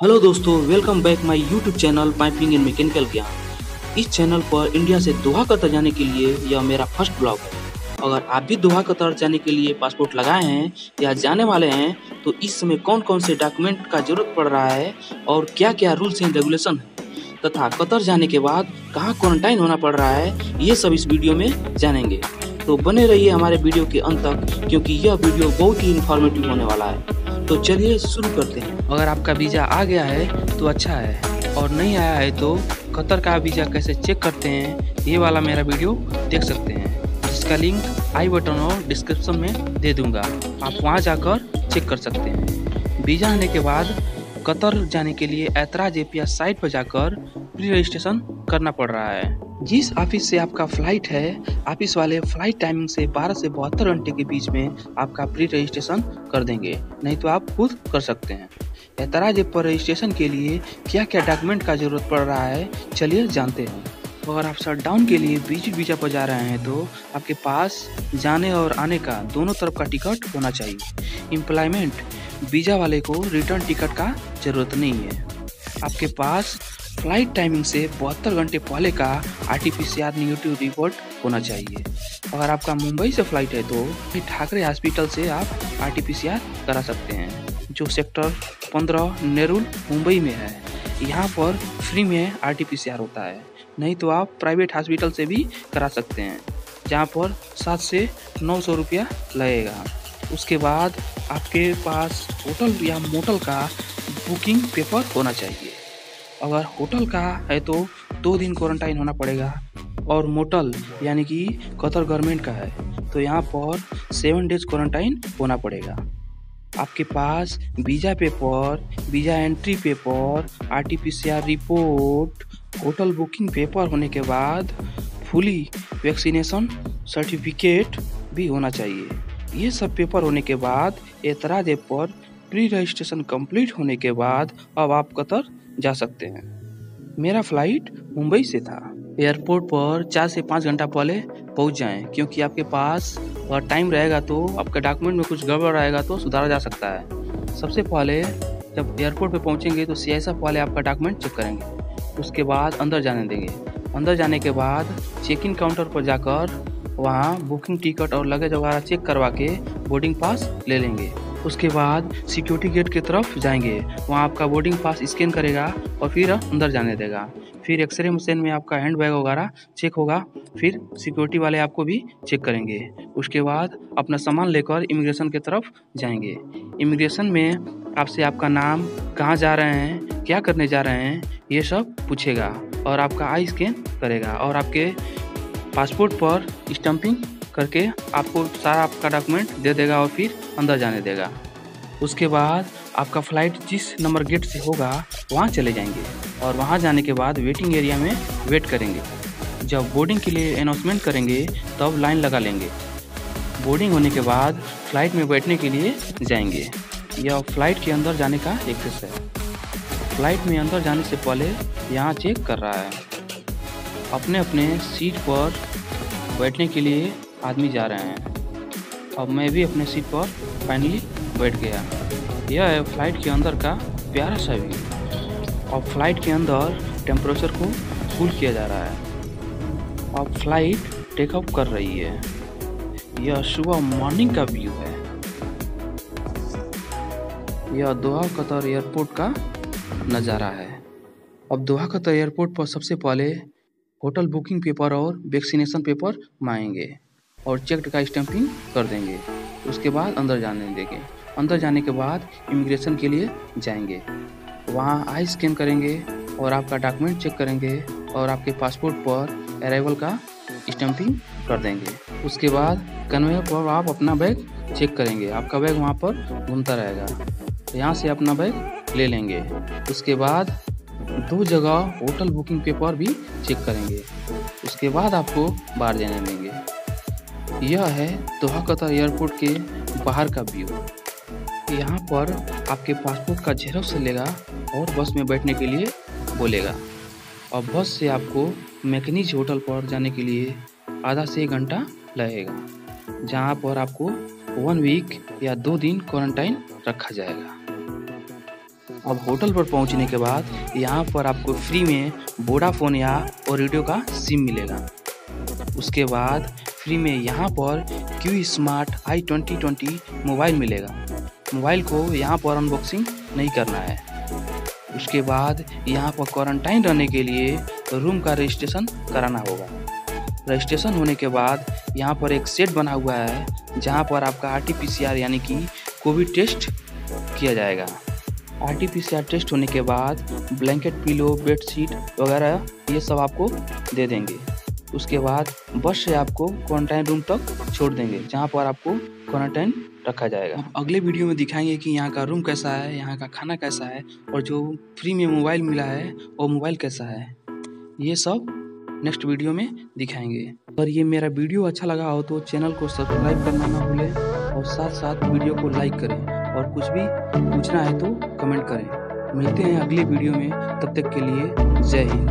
Hello दोस्तों welcome back my YouTube channel piping and mechanical ज्ञान इस चैनल पर इंडिया से दोहा कतर जाने के लिए यह मेरा फ़र्स्ट ब्लॉग है। अगर आप भी दोहा कतर जाने के लिए पासपोर्ट लगाए हैं या जाने वाले हैं तो इस समय कौन कौन से डॉक्यूमेंट का ज़रूरत पड़ रहा है और क्या क्या रूल्स एंड रेगुलेशन है, तथा कतर जाने के बाद कहाँ क्वारंटाइन होना पड़ रहा है, ये सब इस वीडियो में जानेंगे। तो बने रहिए हमारे वीडियो के अंत तक, क्योंकि यह वीडियो बहुत ही इन्फॉर्मेटिव होने वाला है। तो चलिए शुरू करते हैं। अगर आपका वीज़ा आ गया है तो अच्छा है। और नहीं आया है तो कतर का वीज़ा कैसे चेक करते हैं, ये वाला मेरा वीडियो देख सकते हैं। जिसका लिंक आई बटन और डिस्क्रिप्शन में दे दूँगा। आप वहाँ जाकर चेक कर सकते हैं। वीज़ा आने के बाद कतर जाने के लिए ऐतराज एपिया साइट पर जाकर प्री रजिस्ट्रेशन करना पड़ रहा है। जिस ऑफ़िस से आपका फ़्लाइट है, ऑफ़िस वाले फ़्लाइट टाइमिंग से 12 से बहत्तर घंटे के बीच में आपका प्री रजिस्ट्रेशन कर देंगे, नहीं तो आप खुद कर सकते हैं। ऐतराज ऐप पर रजिस्ट्रेशन के लिए क्या क्या डॉक्यूमेंट का ज़रूरत पड़ रहा है, चलिए जानते हैं। अगर आप शटडाउन के लिए विज़िट वीज़ा पर जा रहे हैं तो आपके पास जाने और आने का दोनों तरफ़ का टिकट होना चाहिए। एम्प्लॉयमेंट वीज़ा वाले को रिटर्न टिकट का ज़रूरत नहीं है। आपके पास फ़्लाइट टाइमिंग से बहत्तर घंटे पहले का आर नेगेटिव रिपोर्ट होना चाहिए। अगर आपका मुंबई से फ़्लाइट है तो फिर ठाकरे हॉस्पिटल से आप R T P C R करा सकते हैं, जो सेक्टर पंद्रह नेरुल, मुंबई में है। यहाँ पर फ्री में R T P C R होता है, नहीं तो आप प्राइवेट हॉस्पिटल से भी करा सकते हैं, जहाँ पर सात से नौ सौ रुपया लगेगा। उसके बाद आपके पास होटल या मोटल का बुकिंग पेपर होना चाहिए। अगर होटल का है तो दो दिन क्वारंटाइन होना पड़ेगा। और मोटल, यानी कि कतर गवर्नमेंट का है तो यहाँ पर सेवन डेज़ क्वारंटाइन होना पड़ेगा। आपके पास visa paper visa entry paper R T P C R report hotel booking paper होने के बाद फुली वैक्सीनेशन सर्टिफिकेट भी होना चाहिए। ये सब पेपर होने के बाद, एतराज़ ऐप पर प्री रजिस्ट्रेशन कंप्लीट होने के बाद, अब आप कतर जा सकते हैं। मेरा फ़्लाइट मुंबई से था। एयरपोर्ट पर चार से पाँच घंटा पहले पहुँच जाएँ, क्योंकि आपके पास अगर टाइम रहेगा तो आपके डॉक्यूमेंट में कुछ गड़बड़ रहेगा तो सुधारा जा सकता है। सबसे पहले जब एयरपोर्ट पे पहुँचेंगे तो सी पहले आपका डॉक्यूमेंट चेक करेंगे। उसके बाद अंदर जाने देंगे। अंदर जाने के बाद चेक इन काउंटर पर जाकर वहाँ बुकिंग टिकट और लगेज वगैरह चेक करवा के बोर्डिंग पास ले लेंगे। उसके बाद सिक्योरिटी गेट की तरफ़ जाएँगे। वहाँ आपका बोर्डिंग पास स्कैन करेगा और फिर अंदर जाने देगा। फिर एक्सरे मशीन में आपका हैंड बैग वगैरह चेक होगा। फिर सिक्योरिटी वाले आपको भी चेक करेंगे। उसके बाद अपना सामान लेकर इमिग्रेशन की तरफ़ जाएँगे। इमिग्रेशन में आपसे आपका नाम, कहाँ जा रहे हैं, क्या करने जा रहे हैं, ये सब पूछेगा और आपका आई स्कैन करेगा और आपके पासपोर्ट पर स्टम्पिंग करके आपको सारा आपका डॉक्यूमेंट दे देगा और फिर अंदर जाने देगा। उसके बाद आपका फ़्लाइट जिस नंबर गेट से होगा, वहाँ चले जाएँगे और वहाँ जाने के बाद वेटिंग एरिया में वेट करेंगे। जब बोर्डिंग के लिए अनाउंसमेंट करेंगे, तब लाइन लगा लेंगे। बोर्डिंग होने के बाद फ़्लाइट में बैठने के लिए जाएँगे। यह फ़्लाइट के अंदर जाने का एक्सेस है। फ़्लाइट में अंदर जाने से पहले यहाँ चेक कर रहा है। अपने अपने सीट पर बैठने के लिए आदमी जा रहे हैं। और मैं भी अपने सीट पर फाइनली बैठ गया। यह है फ़्लाइट के अंदर का प्यारा सा व्यू और फ़्लाइट के अंदर टेम्परेचर को कूल किया जा रहा है। और फ़्लाइट टेकअप कर रही है। यह सुबह मॉर्निंग का व्यू है। यह दोहा कतर एयरपोर्ट का नज़ारा है। अब दोहा कतर एयरपोर्ट पर सबसे पहले होटल बुकिंग पेपर और वैक्सीनेशन पेपर मांगेंगे। और चेक का स्टैंपिंग कर देंगे। उसके बाद अंदर जाने देंगे। अंदर जाने के बाद इमिग्रेशन के लिए जाएँगे। वहाँ आई स्कैन करेंगे और आपका डॉक्यूमेंट चेक करेंगे और आपके पासपोर्ट पर अराइवल का स्टैंपिंग कर देंगे। उसके बाद कन्वे पर आप अपना बैग चेक करेंगे। आपका बैग वहाँ पर घूमता रहेगा। यहाँ से अपना बैग ले लेंगे। उसके बाद दो जगह होटल बुकिंग पेपर भी चेक करेंगे। उसके बाद आपको बाहर जाने देंगे। यह है दोहा कतर एयरपोर्ट के बाहर का व्यू। यहाँ पर आपके पासपोर्ट का झेरॉक्स लेगा और बस में बैठने के लिए बोलेगा। और बस से आपको मैकनीज होटल पर जाने के लिए आधा से एक घंटा लगेगा, जहाँ पर आपको वन वीक या दो दिन क्वारंटाइन रखा जाएगा। अब होटल पर पहुँचने के बाद यहाँ पर आपको फ्री में वोडाफोन या रेडियो का सिम मिलेगा। उसके बाद फ्री में यहाँ पर Q smart I twenty twenty mobile मिलेगा। मोबाइल को यहाँ पर अनबॉक्सिंग नहीं करना है। उसके बाद यहाँ पर क्वारंटाइन रहने के लिए रूम का रजिस्ट्रेशन कराना होगा। रजिस्ट्रेशन होने के बाद यहाँ पर एक सेट बना हुआ है, जहाँ पर आपका आरटीपीसीआर यानी कि कोविड टेस्ट किया जाएगा। आरटीपीसीआर टेस्ट होने के बाद ब्लैंकेट पिलो बेडशीट वगैरह ये सब आपको दे देंगे। उसके बाद बस से आपको क्वारंटाइन रूम तक छोड़ देंगे, जहाँ पर आपको क्वारंटाइन रखा जाएगा। अगले वीडियो में दिखाएँगे कि यहाँ का रूम कैसा है, यहाँ का खाना कैसा है, और जो फ्री में मोबाइल मिला है, वो मोबाइल कैसा है। ये सब नेक्स्ट वीडियो में दिखाएँगे। अगर ये मेरा वीडियो अच्छा लगा हो तो चैनल को सब्सक्राइब करना ना भूलें और साथ साथ वीडियो को लाइक करें और कुछ भी पूछना है तो कमेंट करें। मिलते हैं अगले वीडियो में, तब तक के लिए जय हिंद।